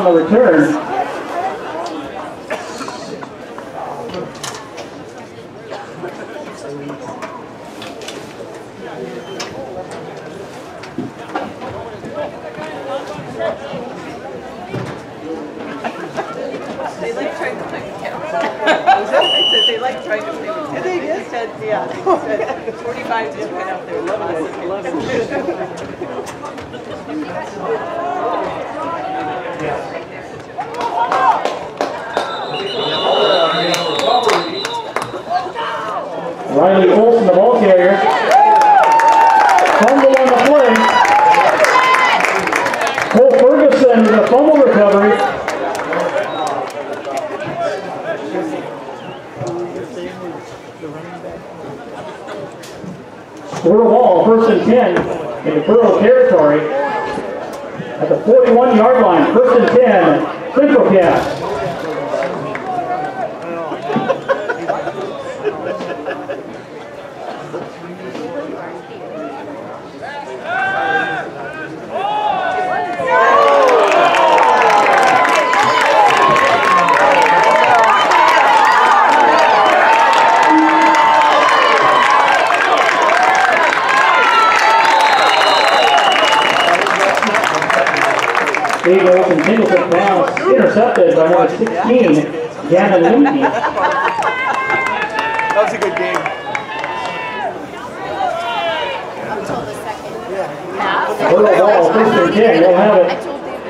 On the return. They like trying to play with counts. I said they like trying to play with counts. They just said, yeah, they said forty-five just went out there. Eleven. Riley Olson, the ball carrier. Fumble on the play. Cole Ferguson, the fumble recovery. Squirrel ball, first and 10 in the Burro territory. At the 41 yard line, first and 10, Central Cass. Eagles and Singleton pass intercepted by number 16, Gavin Linke. That was a good game. Until the second half. Squirrel ball, first and 10, we'll have it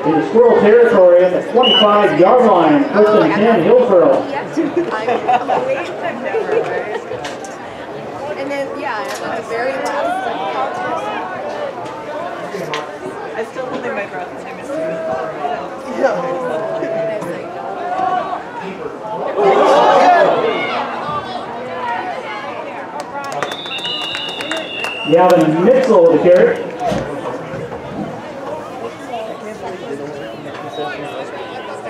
in the Squirrel territory at the 25 yard line, first and 10, Hillsboro. Yes, I'm wait, I've never, right? And then, yeah, and the very last, like, I still hold in my breath when I miss it. and I was like, Gavin Mitchell with the carry.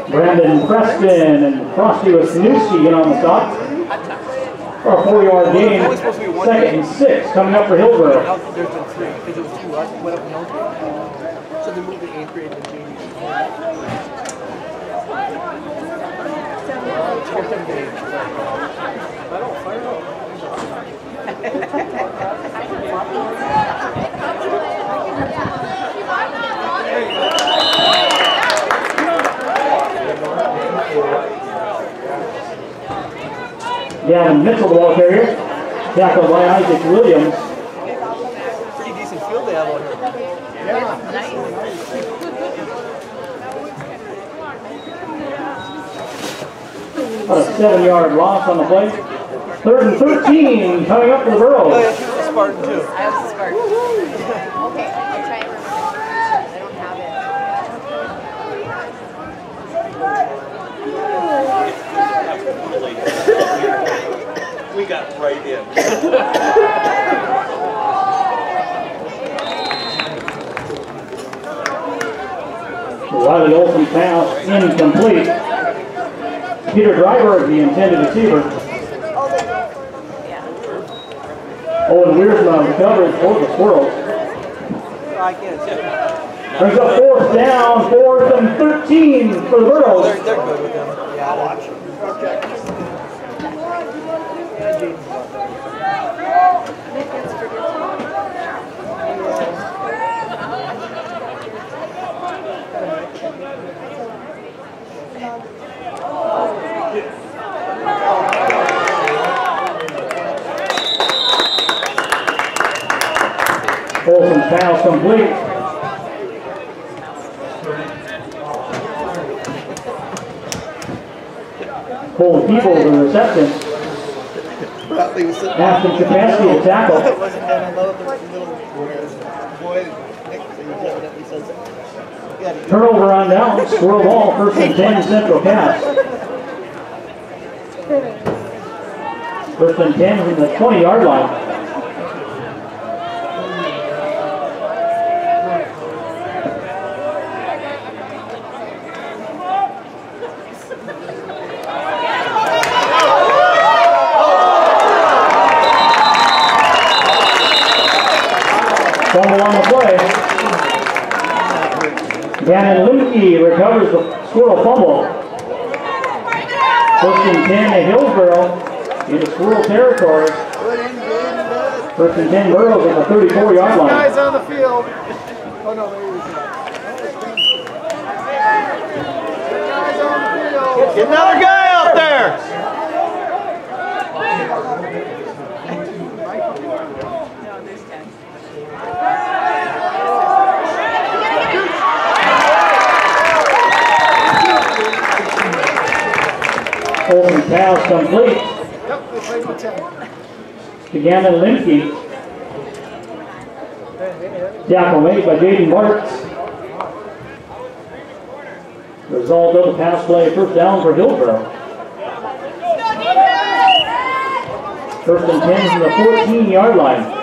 Brandon Preston and Frosty Wisniewski in on the stop. For a four yard gain, second and six coming up for Hillsboro. Now there's been three, because it was two, us, went up and over. So they moved the eighth grade to JV. Skip them days. I don't, fire it up. Gavin Mitchell, the ball carrier. Tackled by Isaac Williams. Pretty decent field they have out here. Yeah. Nice. About a seven yard loss on the play. Third and 13 coming up for the Oh, Burros. yeah, was a Spartan too. I was a Spartan. okay, I'll try and remember. I don't have it. We got right in. Riley Olson pass incomplete. Peter Driver, the intended receiver. Owen Wiersma recovering for the Squirrels. See. Brings fourth down, fourth and 13 for the Burros. Oh, they're good with them. Yeah, watch. Olson pass complete. Cole Peebles the reception. Bradley was sitting. Aston Chapansky to tackle. It wasn't down below the little boy, Nick, so he evidently says it. Yeah, he- Turnover on down, squirrel ball, first and 10 Central Cass. First and 10 from the 20 yard line. Fumble on the play. Gannon Luke Linkey recovers the squirrel fumble. First and 10 to Hillsboro into squirrel territory. Good in, good in, good. First and 10 Burros at the 34 yard line. Guys on the field. Oh, no, there he is. Guys on the field. Get another guy out there. No, there's ten. Olsen pass complete Yep, we played with 10. to Gannon Linkey. Tackle made by Jaden Marks. Result of the pass play, first down for Hillsboro. First and 10 from the 14 yard line.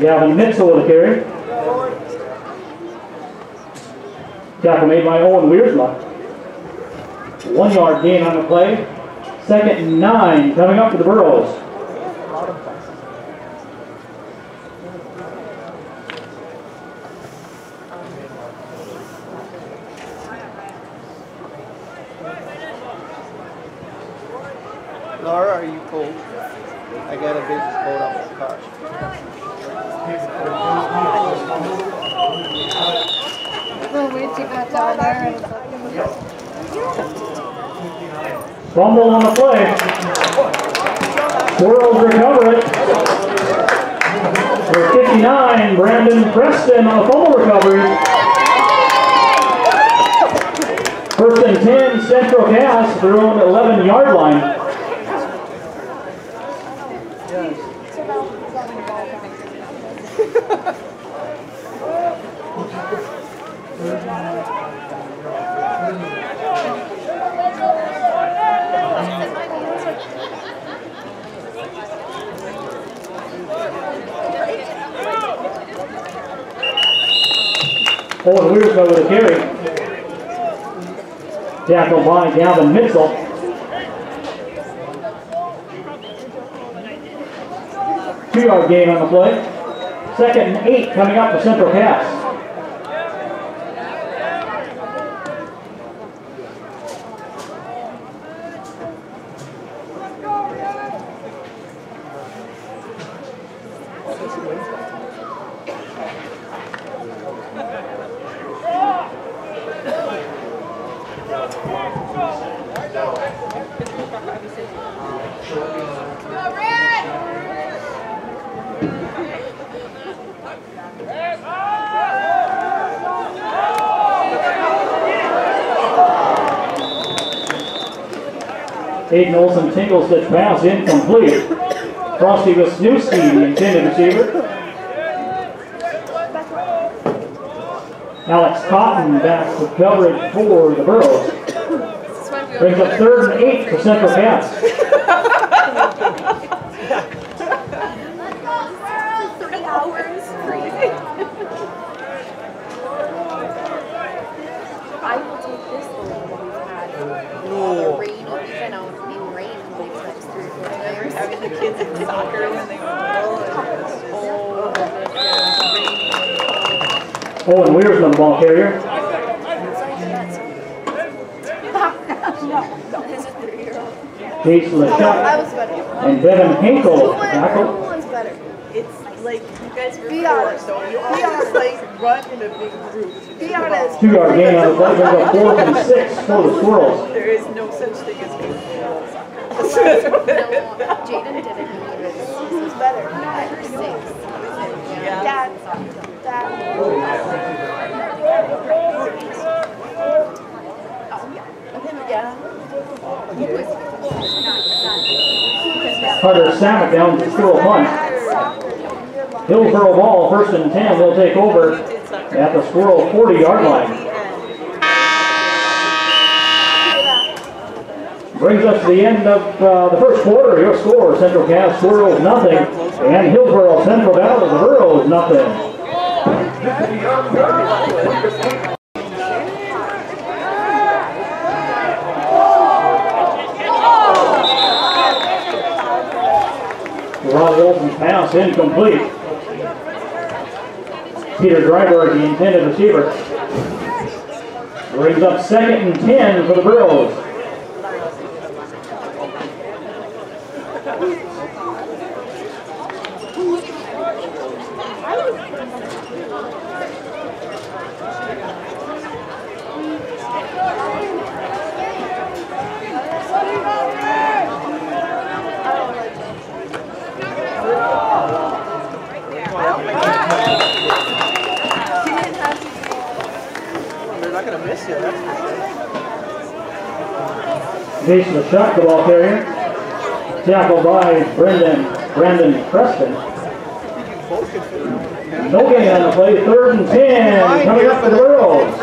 Gavin Mitchell a carry. Tackle made by Owen Wiersma. One yard gain on the play. Second nine coming up for the Burros. Laura, are you cold? I got a big cold out my car. Oh, we took that down there and Fumble on the play. Squirrels recover it. For 59, Brandon Preston on the fumble recovery. First and 10, Central Cass, their own 11 yard line. Owen Wiersma with a carry. Tackle by Gavin Mitchell. Two yard gain on the play. Second and eight coming up for Central Cass. Aiden Olson Tingle stitch pass incomplete. Frosty Wisniewski, the intended receiver. Alex Cotton back to coverage for the Burros. Brings up third and eight for Central Cass. three hours. I will take this one we've had. A rainy, even though it's been raining like times three or four times. Having the kids in soccer when they were little and just, oh, rainy. Owen Weir's the ball carrier. This is three-year-old. Chase LeChuck That was better. and Devin Hinkle tackle. better. It's like, you guys were Be four, honest. so you all just like run in a big group. Be honest. Two yard gain on the play, brings up fourth and six for the Squirrels. There is no such thing as being No, Jaden didn't even. This was better. At six. Yeah. Dad, Carter Samet down to squirrel punt. Hillsboro ball, first and 10, they'll take over at the Squirrel 40 yard line. Brings us to the end of uh, the first quarter. Your score, Central Cass Squirrels nothing, and Hillsboro Central Valley the Burros nothing. Pass incomplete. Peter Dreiberg, the intended receiver, brings up second and 10 for the Bills. Sure. the shot, the ball carrier. Tackled by Brendan, Brandon Preston. No gain on the play, third and 10, coming up for the Burros.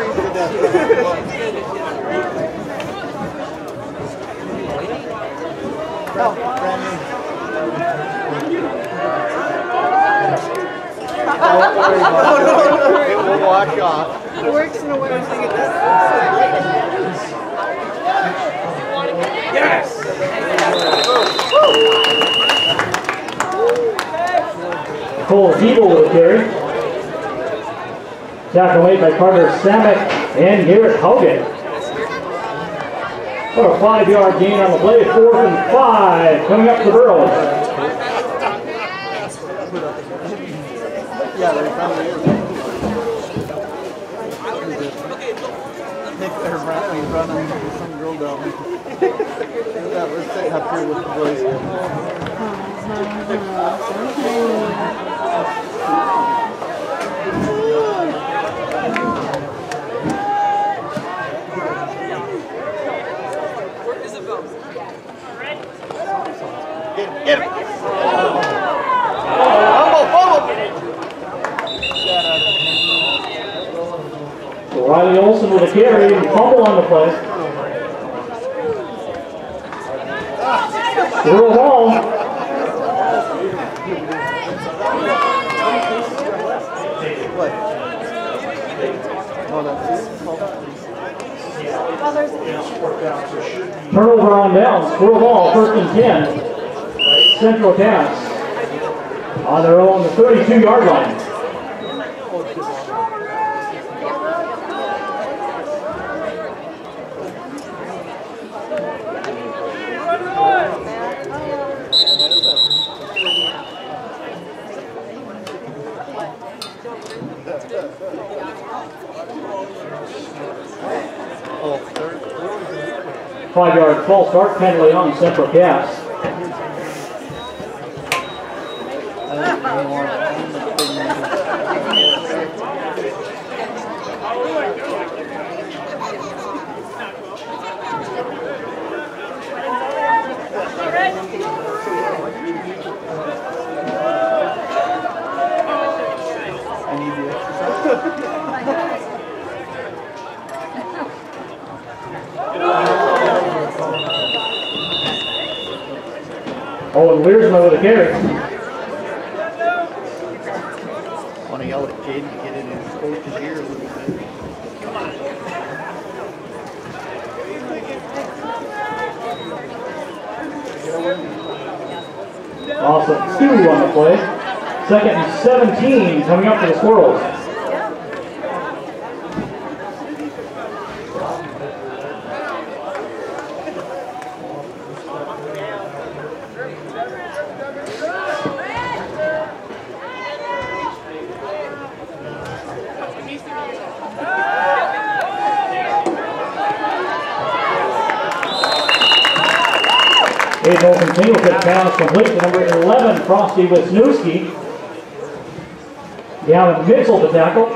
It will wash off. It works in a way I was thinking this. Cole Siebel with the carry. Tackle made by Carter Samek and Garrett Hogan. For a five-yard gain on the play, fourth and five, coming up to the Burros. Yeah, they probably is. Nick, they're running, running some girl down Yeah, we're sitting up here with the boys. Riley Olson with a carry and fumble on the play. Through a ball. What? Oh, that's it? Well, there's a Turnover on downs, squirrel ball, first and 10. Central Cass on their own 32-yard line. Third. Five-yard false start penalty on Central Cass. I think we want- I think that's big number. I need the exercise. Owen Wiersma with a carry. Want to yell at Jaden to get in his coach's ear a little bit. Awesome. Two on the play. Second and 17 coming up for the Squirrels. Complete to number 11, Frosty Wisniewski. Down in Mitchell to tackle.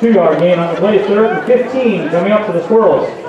Two yard gain on the play, third and 15 coming up for the Squirrels.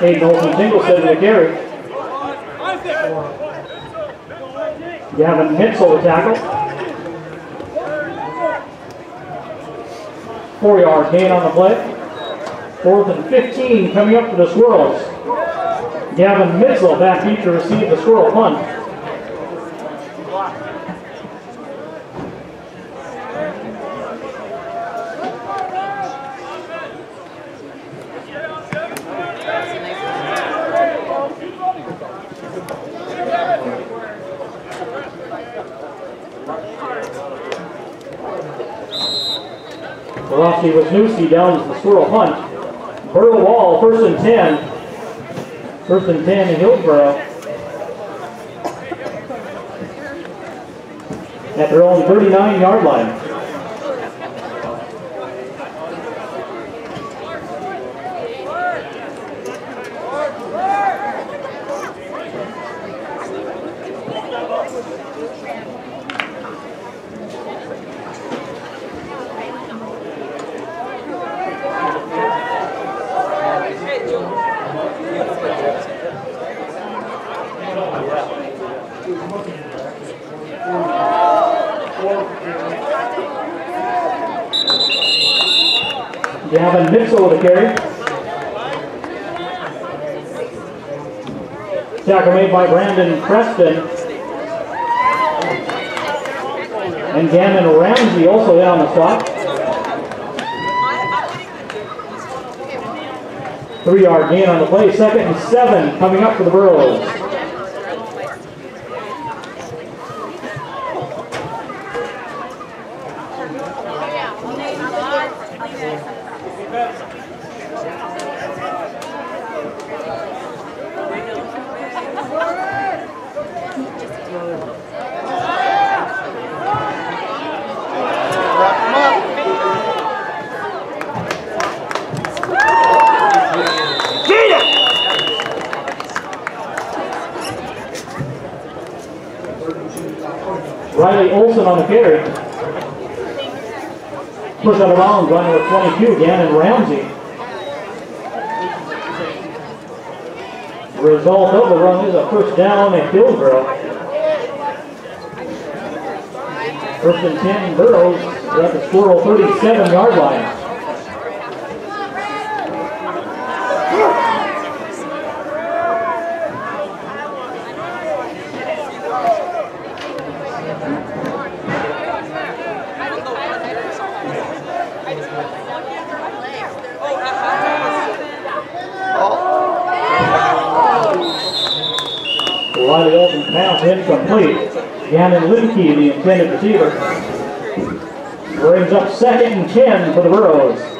Hey, Knowles Jingle said to Gary. You have a midsole tackle. Four yard gain on the play. Fourth and 15 coming up for the Squirrels. Gavin Mitchell back deep to receive the Squirrel punt. Was Newsy down to the squirrel hunt. Burro Wall, first and 10. First and 10 in Hillsboro. At their own 39 yard line. Gavin Mitchell with a carry. By Brandon Preston. And Gannon Ramsey also on the spot. Three yard gain on the play, second and seven coming up for the Burros. Riley Olson on the carry. Push out of bounds, running with 22, Gannon Ramsey. Result of the run is a first down at Hillsboro. First and 10 Burros at the Squirrel 37 yard line. Riley Olsen pass incomplete. Gannon Linke, the intended receiver. Brings up second and 10 for the Burros.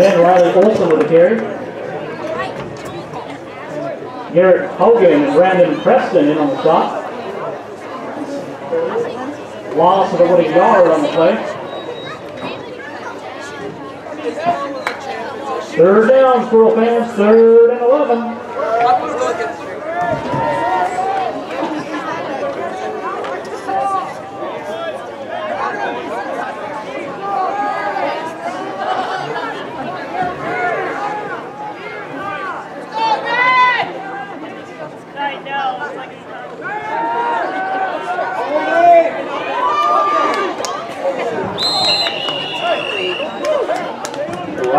10, Riley Olson with the carry. Garrett Hogan and Brandon Preston in on the stop. Loss of about a yard on the play. Third down, Squirrel fans, third and 11.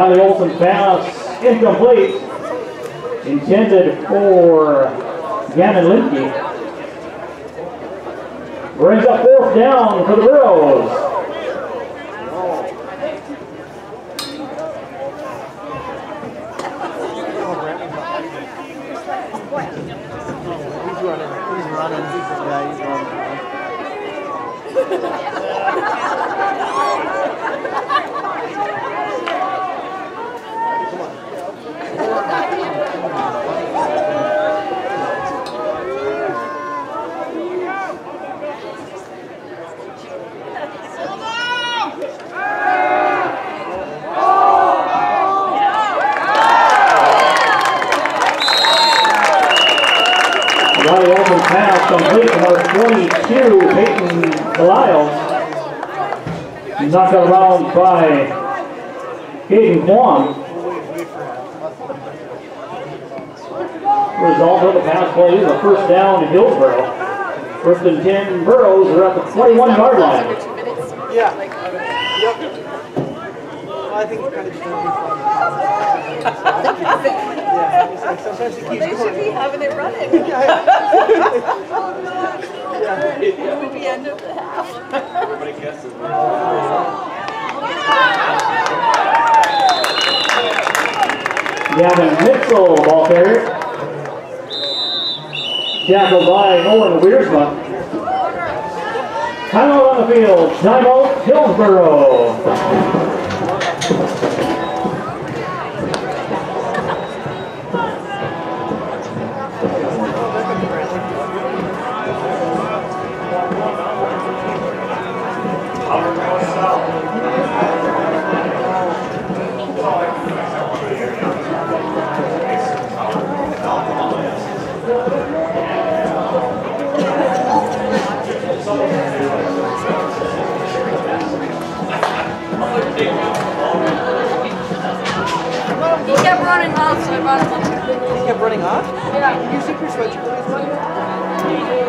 Riley Olsen pass incomplete. Intended for Brings up fourth down for the Burros. He's running. He's running. Yeah, he's running. complete to number 22, Peyton Delisle. Knocked around by Caden Kwong. Result of the pass play is a first down to Hillsboro. First and 10 Burros are at the 21 yard line. Yeah. Yep. I think it's kind of depends Yeah, it's like sometimes it they keeps should be having it running. Yeah. At the end of the half. Everybody guesses. Gavin Mitchell, ball carrier. Tackled by Nolan Wiersma. Timeout on the field. Timeout Hillsboro. Running off, so I brought him up. He kept running off? Yeah. You super switch, please, buddy.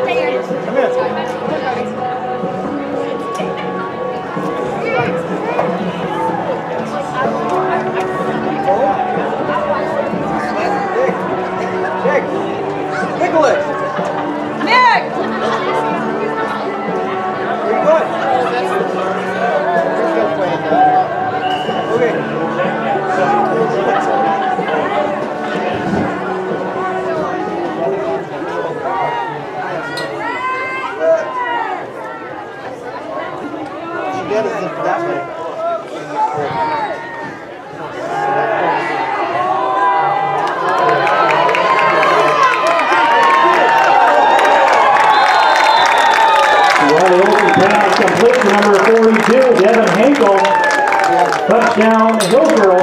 Nick. Nick. Nicholas. Nick! Where you going? We're still playing down there. Okay. She get us into that way. Wide open pass complete to number 42, Devin Hinkle. Touchdown Hillsboro.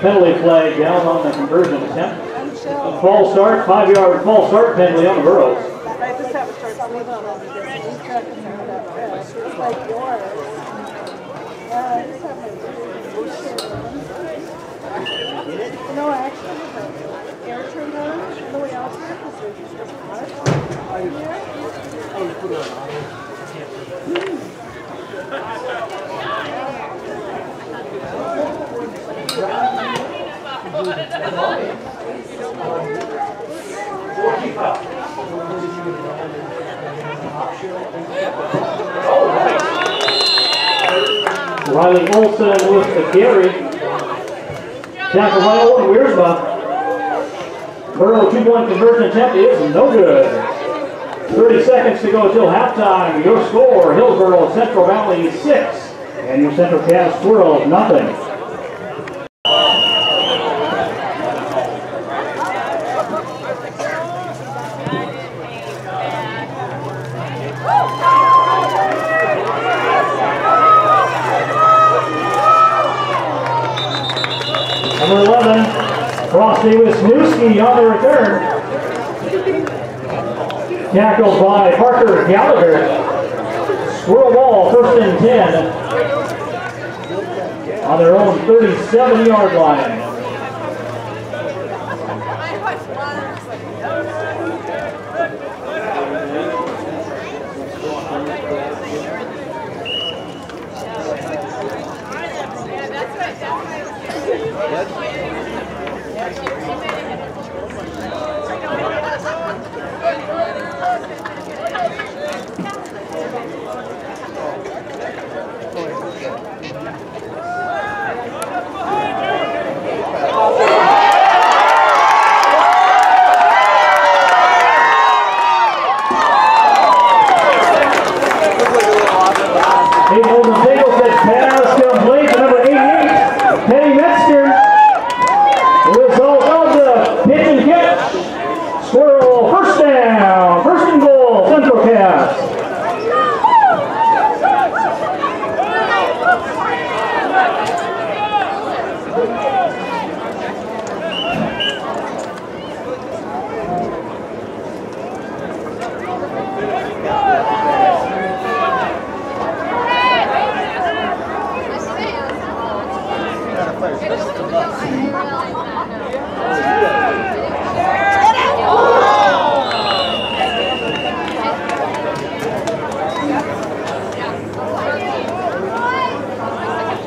Penalty flag down on the conversion attempt. False start, five yard false start penalty on the fresh. It's like yours. No, I actually have air turned on the way out because there's just a here. Riley Olson with the carry. Tackle by Owen Wiersma. Burro two-point conversion attempt is no good. 30 seconds to go till halftime. Your score, Hillsboro Central Valley 6 and your Central Cass Squirrels nothing. Number 11, Frosty Wisniewski on the return. Tackled by Parker Gallagher. Squirrel ball, first and 10. On their own 37 yard line.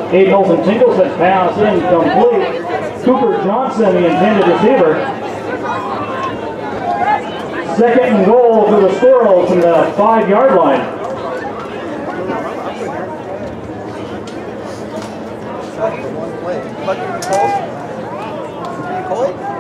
Aiden Olsen Tingleton pass incomplete. Cooper Johnson, the intended receiver. Second and goal for the Squirrels from the five-yard line. One play. But you're cold? Are you cold?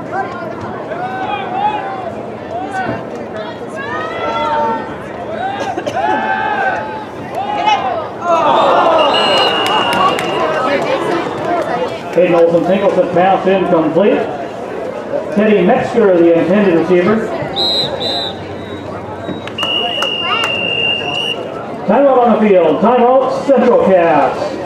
Aiden Olsen Tingleton pass incomplete. Teddy Metzger, the intended receiver. Timeout on the field. Timeout Central Cass.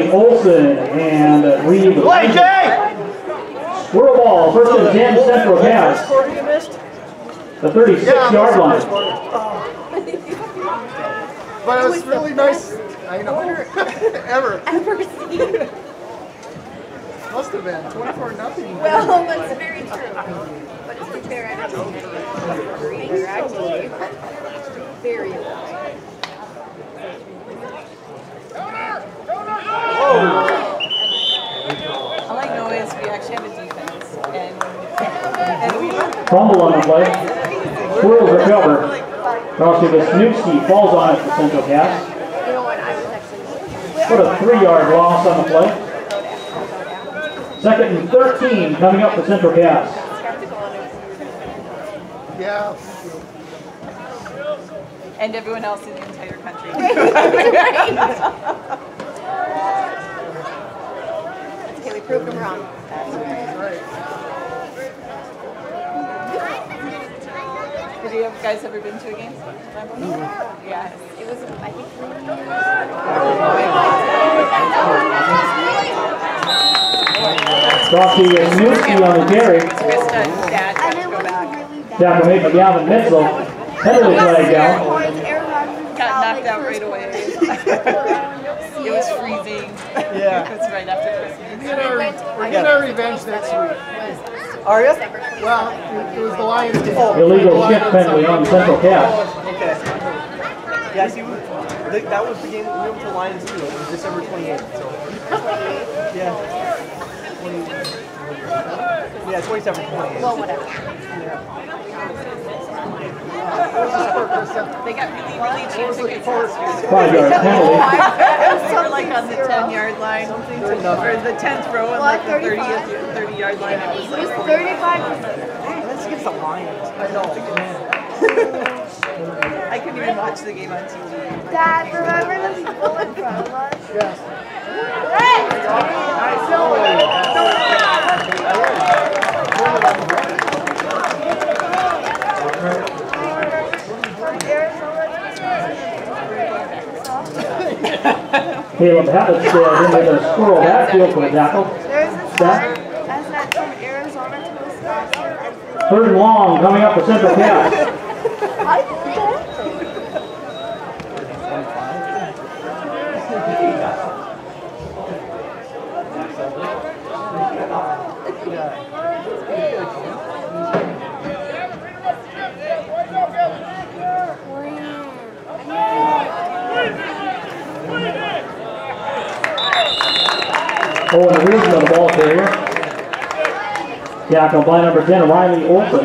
By Riley Olson and Reed. Play, Jay. Squirrel ball, first and 10 Central Cass. Quarter you missed? The 36 Yeah, yard line. first. Oh. But it was really nice. I know. Ever. Ever seen? Must have been 24 nothing. Well, that's very true. But it's like they're entertaining. They're very annoying. I know is we actually have a defense, and, and we Fumble on the play. Squirrels recover. Cross to Wisniewski, falls on it for Central Cass. What? I was actually. Put a three yard loss on the play. Second and 13 coming up for Central Cass. Skeptical. Yeah. and everyone else in the entire country. Okay, we proved them wrong. Right. Have you guys ever been to a game? Yeah. It was, I think, Cross to Wisniewski on the carry. Krista, Dad, got to go back. Tackle made by Gavin Mitchell. Penalty flag down. Got knocked out right away. it was freezing. Yeah. It right after Christmas. We're getting our, we're getting our revenge next week. Are you? Well, it, it was the Lions game. Oh. Illegal shift penalty on Central Cass. Okay. Yeah, see, we- that was the game that we went to Lions too. It was December 28th. So. Yeah. 20, yeah, 27, 28. well, whatever. They got really, really cheap tickets last year. Five yard penalty. They were like on the 10 yard line, or the 10th row and like the 30th, 30 yard line. It was like, Let's get the Lions. I know. I couldn't even watch the game on TV. Dad, remember the people in front of us? Yes. Caleb Habits uh, in with a squirrel backfield for a tackle. There's a sign that said from Arizona to Wisconsin. and- Third and long coming up the Central Cass. Oh, and the reason of the ball carrier. Tackle by number 10, Riley Olson.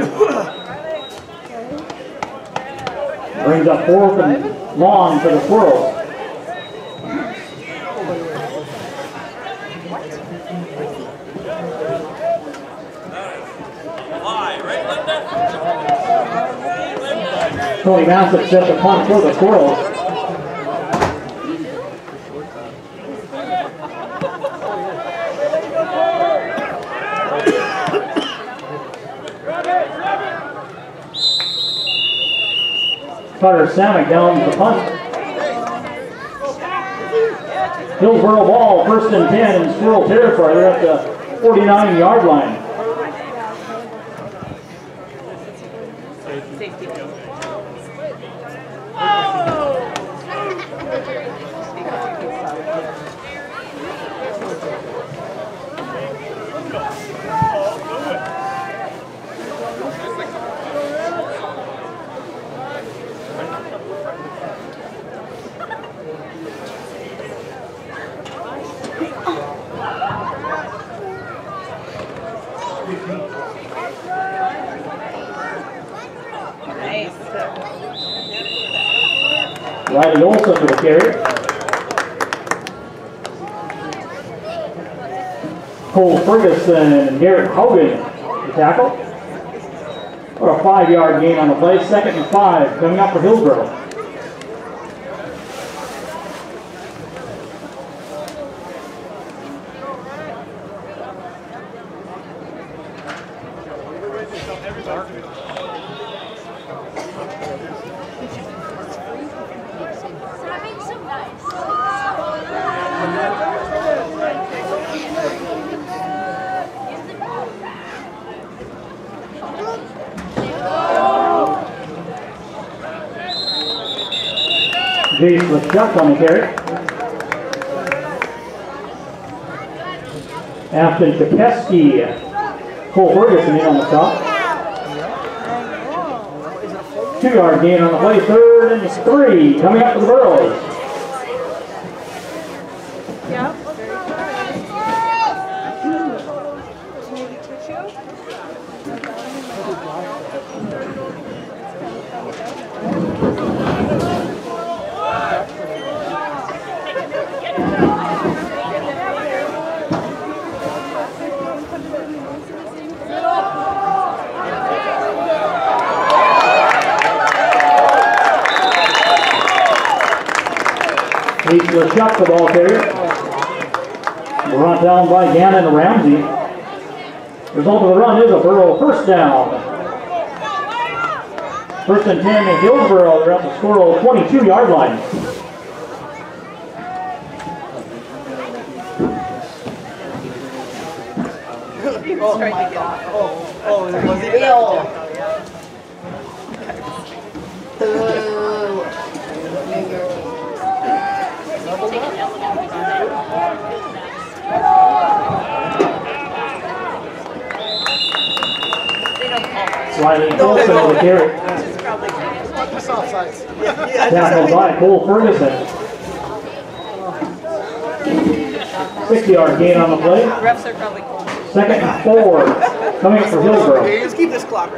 Brings up fourth and long for the Squirrels. Tony Massett set the punt for the Squirrels. Carter Samick down the punt. Hillsboro ball, first and 10 in Squirrel territory. They're at the 49 yard line. Safety. Nice. Riley Olson to the carry. Cole Ferguson and Garrett Hogan to tackle. What a five-yard gain on the play. Second and five coming up for Hillsboro. Jace LeChuck on the carry. Afton Kapeski, Cole Ferguson in on the top. Two yard gain on the play, third and three, coming up for the Burros. LeChuck, the ball carrier. Brought down by Gannon Ramsey. Result of the run is a Burro first down. First and 10 in Hillsboro. They're at the score 22 yard line. Oh get off. Oh, oh, was he? Call us. Riley Olson with the carry. It's probably. Just off sides. Yeah, Tackled by Cole Ferguson. 60 yard gain on the play. Refs are probably calling. Second and four. Coming up for Hillsboro. Just keep this clock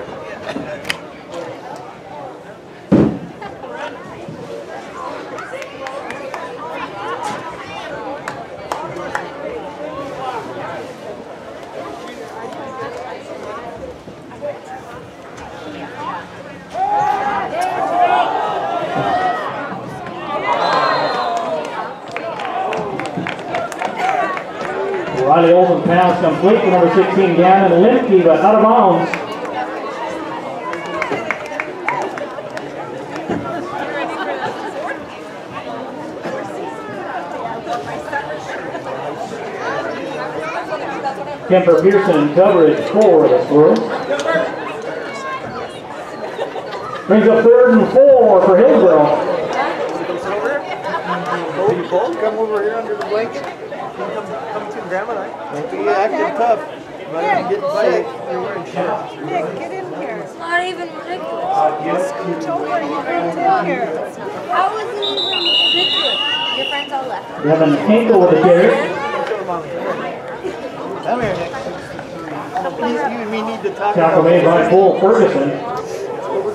complete to number 16, Gannon Limke, but out of bounds. Kemper Pearson coverage for the Squirrels. Brings up third and four for Hillsboro. Come over here under the blanket. Come, to grandma and I. Be acting tough. Rather than getting sick, you're wearing shorts. Nick, get in here. It's not even ridiculous. Scoot over, you get in here. How is it even ridiculous? Your friends all left. Devin Hinkle with the carry. Show mommy. Come here, Nick. You, you and me need to talk Tackle made by Cole Ferguson.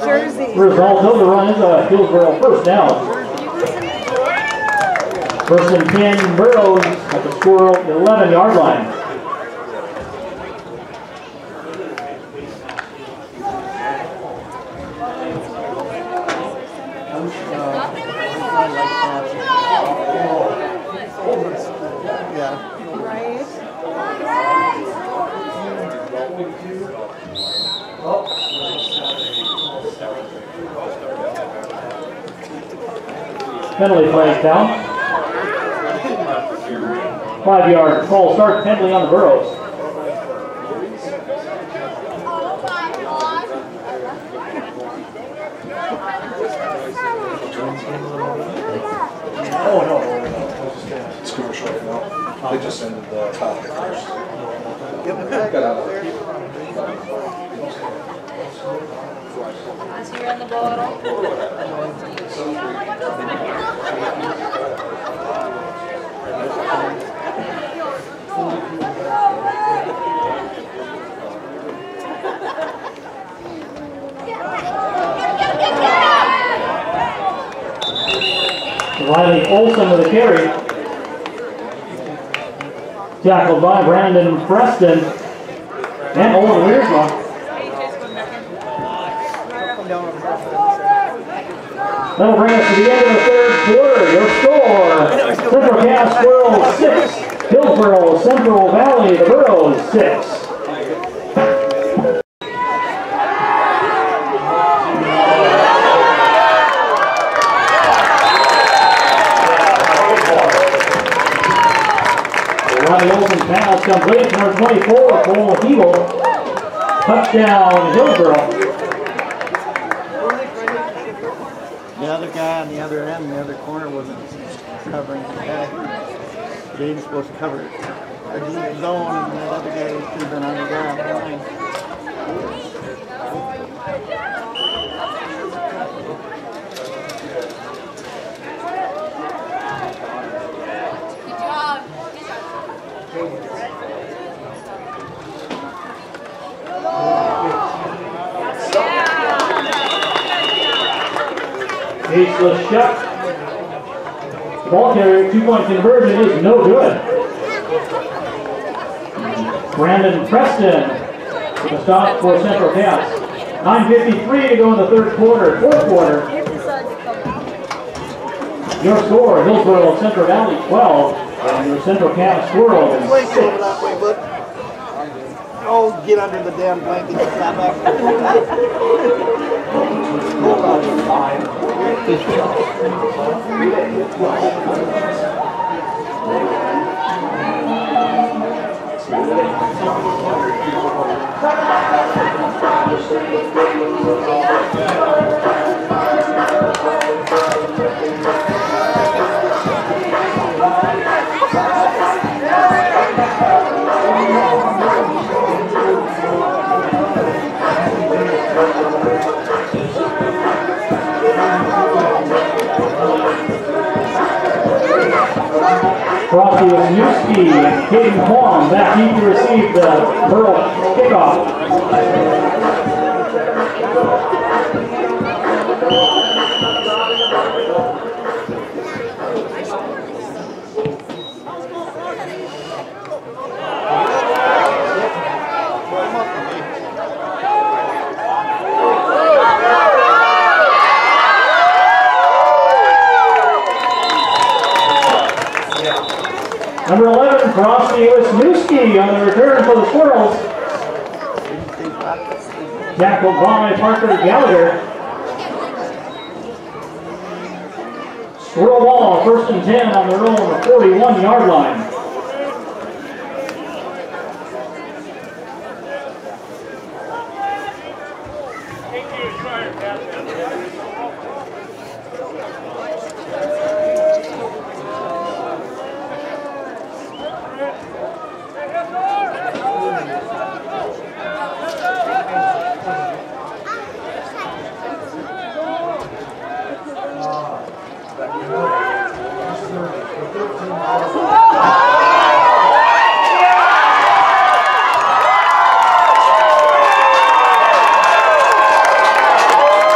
Jersey. Result of the run is a Hillsboro first down. First and 10 Burros at the score 11 yard line. Penalty flag down. Five yard false start penalty on the Burros. Oh, my gosh! Oh no, no, no. It's commercial right now. They just ended the topic first. Got out of there. Is he on the ball at all? Riley Olson with a carry. Tackled by Brandon Preston and Owen Wiersma. That'll bring us to the end of the third quarter. Your score, Central Cass World 6, Hillsboro Central Valley, the Burros 6. Complete, number 24, Cole Hebel. Touchdown, Hillsboro. The other guy on the other end, the other corner wasn't covering the guy. Ain't supposed to cover it. Deep zone and that other guy should have been on the ground. Aceless shot. Ball carrier, two-point conversion is no good. Brandon Preston with a stop for Central Cass. 9.53 to go in the third quarter, fourth quarter. Your score, Hillsboro Central Valley 12, and your Central Squirrels Wait, go 6. Oh, get under the damn blanket and. Frosty Wisniewski and Caden back deep to receive the Pearl kickoff. Number 11, Frosty Wisniewski on the return for the Squirrels. Tackled by Parker Gallagher. Squirrel ball, first and 10 on their own 41 yard line.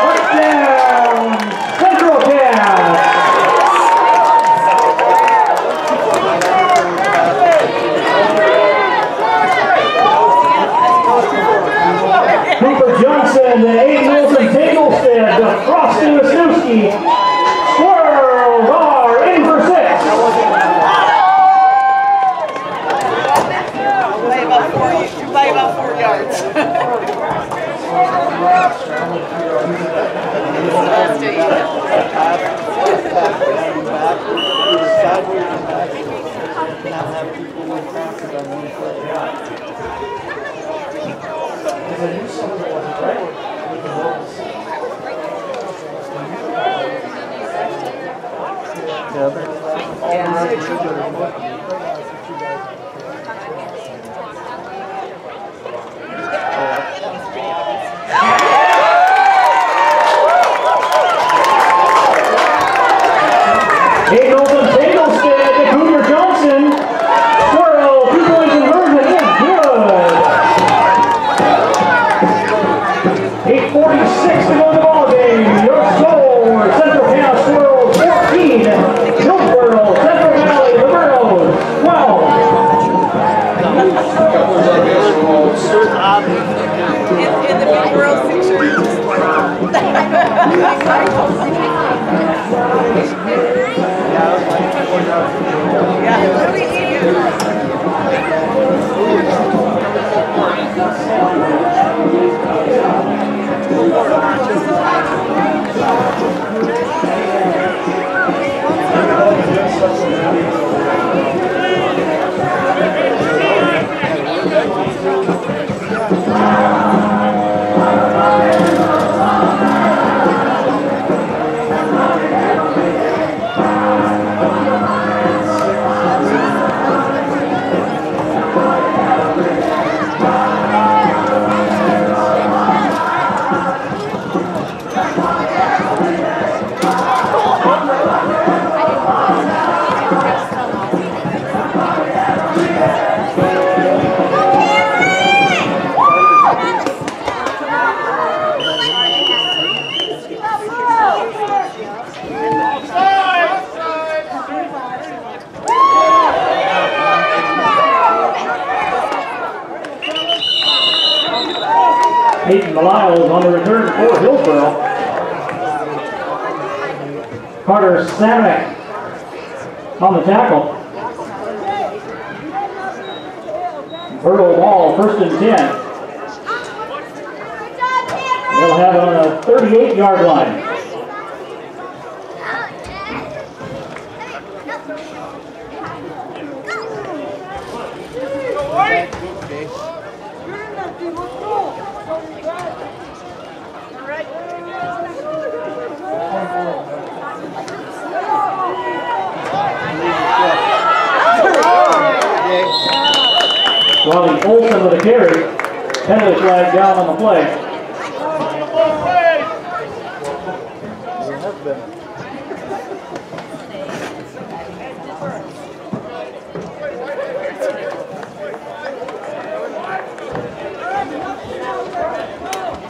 Touchdown, Central Cass. Cooper Johnson, the eight Wilson The Frosty Wisniewski. Are in for six. By about four, yards. Last day. Not have people with play. Eight tackle. Borough ball, first and 10. They'll have it on the 38 yard line. Ronnie Olson with a carry. Penalty flag down on the play. There have been.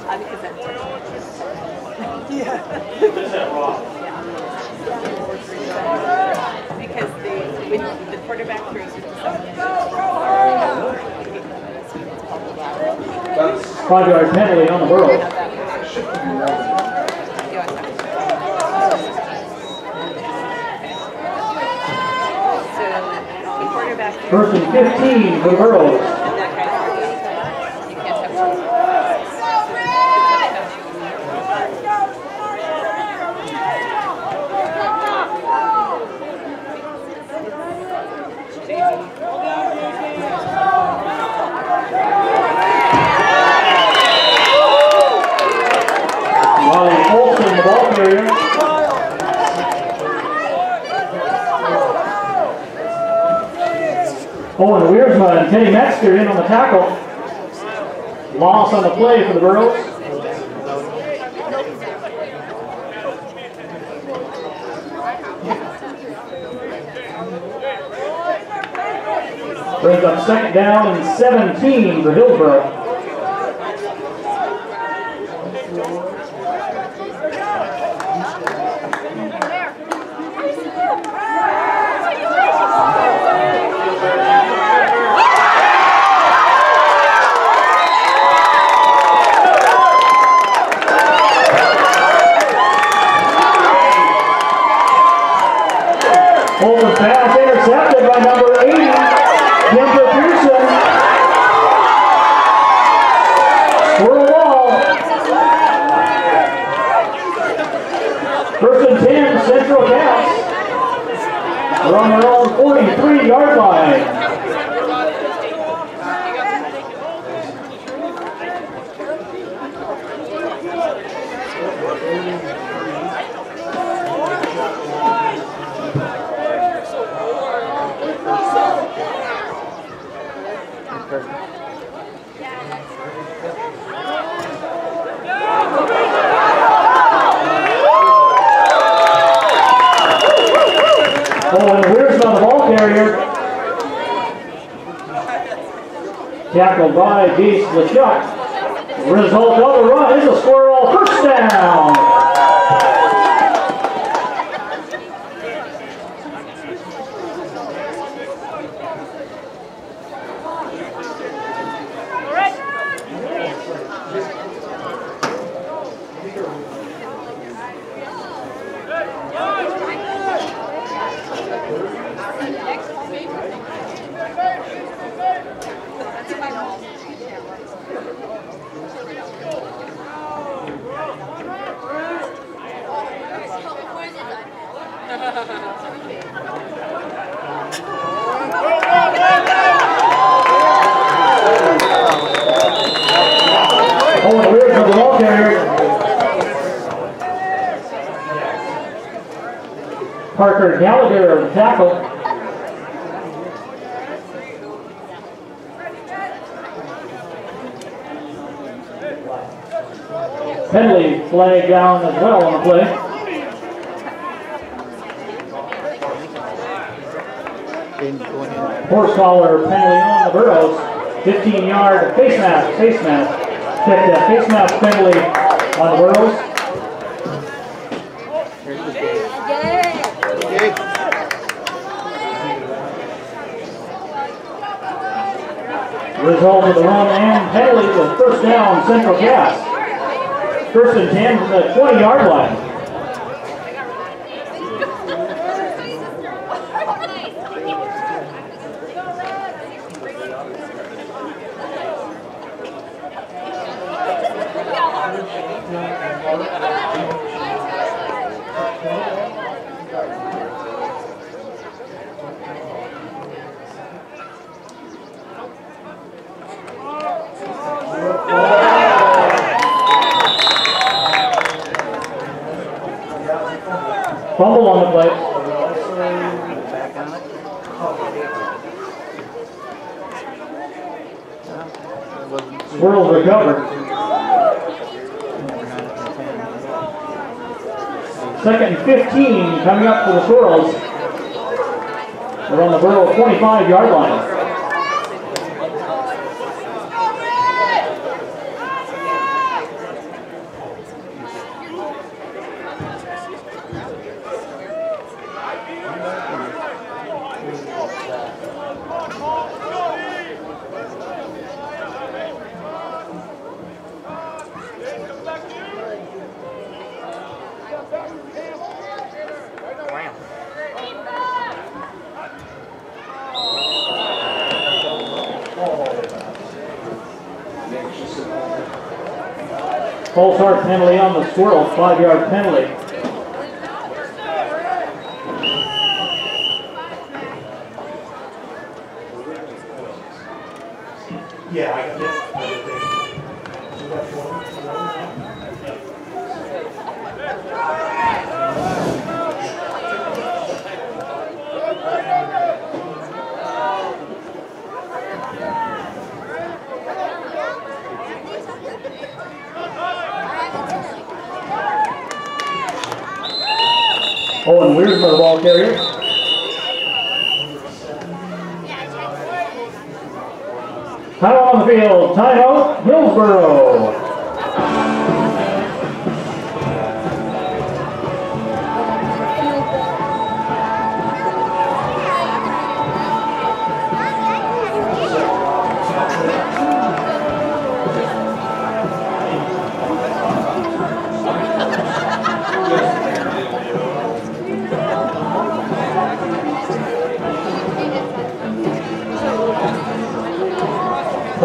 I think it's Because the, when the quarterback throws it to someone. That's, Five yard penalty on the Burros. So the quarterback. First and 15 for the Burros. And that guy's you can't have two. Ronnie Olson, the ball carrier. Owen Wiersma and Teddy Metzger in on the tackle. Loss on the play for the Burros. Brings up second down and 17 for Hillsboro. Open pass intercepted by number 80, Kimber Pearson. Squirrel wall. First and 10, Central Cass. They're on their own 43 yard line. Owen Wiersma, the ball carrier. Tackled by Jace LeChuck. Result of the run is a squirrel first down. Gallagher, tackle. Penalty flag down as well on the play. Horse collar penalty on the Burros. 15 yard face mask, face mask. Check that face mask penalty on the Burros. Here's the game. Okay. Result of the run and penalty was first down Central Cass. First and 10 from the 20 yard line. Fumble on the wasn't- Swirls recovered. Second and 15 coming up for the Swirls. They're on the Borough 25 yard line. False start penalty on the Swirls, five yard penalty. Weir for the ball carrier. Time on the field, timeout, Hillsboro.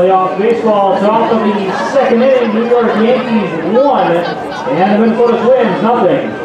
Playoff baseball, top of the second inning, New York Yankees one, and the Minnesota Twins nothing.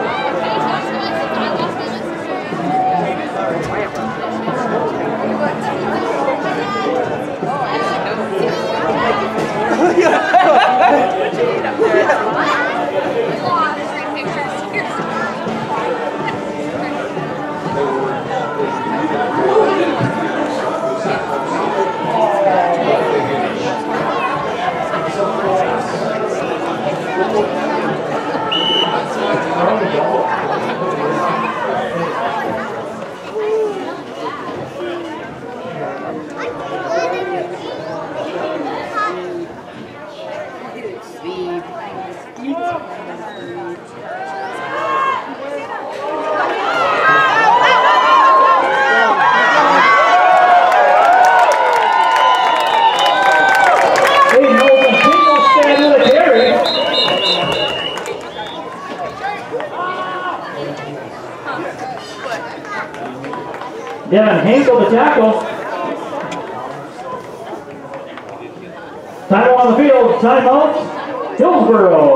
Devin Hinkle the tackle. Time on the field, timeout, Hillsboro.